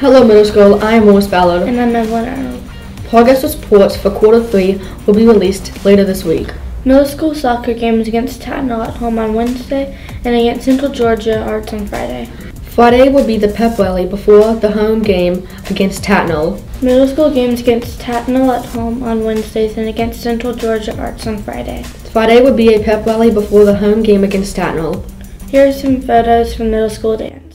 Hello, middle school. I am Morris Ballard. And I'm Evelyn Arnold. Progress reports for quarter three will be released later this week. Middle school soccer games against Tattnall at home on Wednesday and against Central Georgia Arts on Friday. Friday will be the pep rally before the home game against Tattnall. Middle school games against Tattnall at home on Wednesdays and against Central Georgia Arts on Friday. Friday will be a pep rally before the home game against Tattnall. Here are some photos from middle school dance.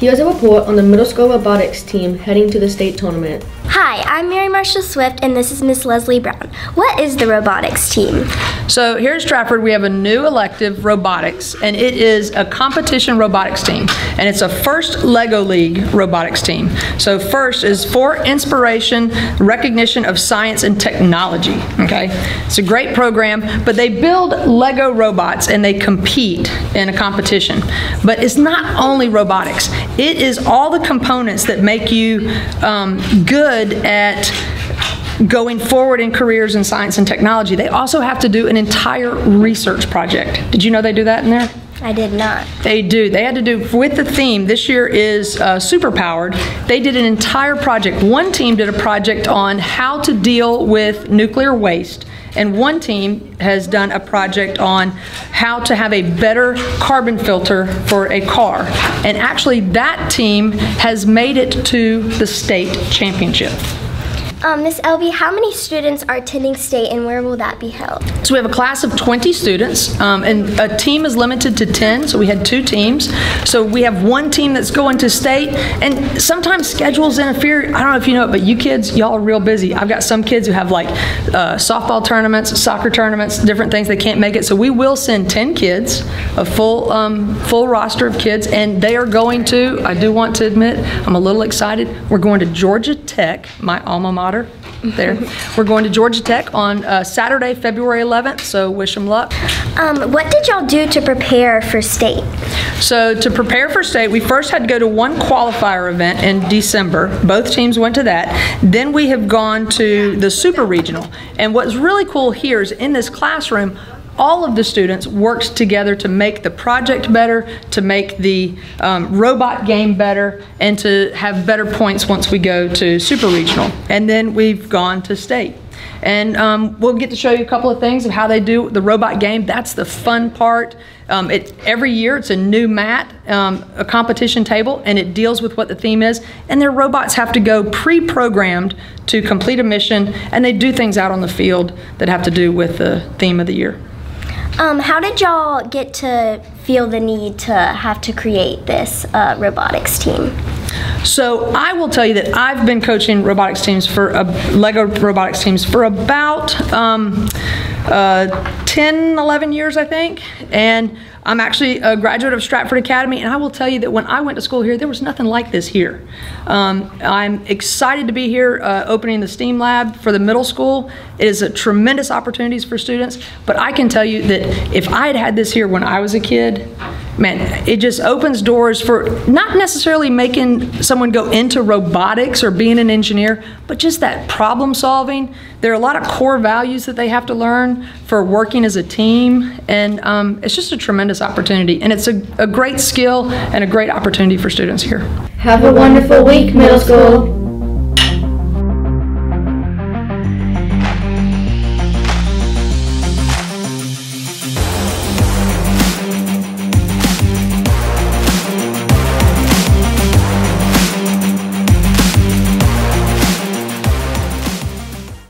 Here's a report on the middle school robotics team heading to the state tournament. Hi, I'm Mary Marshall Swift, and this is Miss Leslie Brown. What is the robotics team? So here at Stratford, we have a new elective, robotics, and it is a competition robotics team. And it's a first LEGO League robotics team. So first is for inspiration, recognition of science and technology, okay? It's a great program, but they build LEGO robots and they compete in a competition. But it's not only robotics. It is all the components that make you um, good at going forward in careers in science and technology. They also have to do an entire research project. Did you know they do that in there? I did not. They do. They had to do with the theme. This year is uh, super powered. They did an entire project. One team did a project on how to deal with nuclear waste. And one team has done a project on how to have a better carbon filter for a car. And actually, that team has made it to the state championship. Um, Elby, how many students are attending state and where will that be held? So we have a class of 20 students, um, and a team is limited to 10, so we had two teams. So we have one team that's going to state, and sometimes schedules interfere. I don't know if you know it, but you kids, y'all are real busy. I've got some kids who have like uh, softball tournaments, soccer tournaments, different things. They can't make it, so we will send 10 kids, a full um, full roster of kids, and they are going to. I do want to admit, I'm a little excited. We're going to Georgia Tech, my alma mater there. We're going to Georgia Tech on uh, Saturday, February 11th, so wish them luck. Um, what did y'all do to prepare for state? So to prepare for state, we first had to go to one qualifier event in December. Both teams went to that. Then we have gone to the super regional. And what's really cool here is in this classroom, all of the students worked together to make the project better, to make the um, robot game better, and to have better points once we go to super regional. And then we've gone to state. And um, we'll get to show you a couple of things of how they do the robot game. That's the fun part. Um, it, every year it's a new mat, um, a competition table, and it deals with what the theme is. And their robots have to go pre-programmed to complete a mission, and they do things out on the field that have to do with the theme of the year. Um, how did y'all get to feel the need to have to create this uh, robotics team? So I will tell you that I've been coaching robotics teams for uh, Lego robotics teams for about um, uh, 10, 11 years, I think. And I'm actually a graduate of Stratford Academy, and I will tell you that when I went to school here, there was nothing like this here. Um, I'm excited to be here uh, opening the STEAM lab for the middle school. It is a tremendous opportunities for students, but I can tell you that if I had had this here when I was a kid, man, it just opens doors for not necessarily making someone go into robotics or being an engineer, but just that problem solving. There are a lot of core values that they have to learn for working as a team, and um, it's just a tremendous opportunity. And it's a, a great skill and a great opportunity for students here. Have a wonderful week, middle school.